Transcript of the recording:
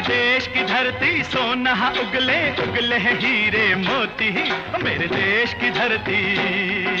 मेरे देश की धरती सोना उगले उगले हीरे मोती। मेरे देश की धरती।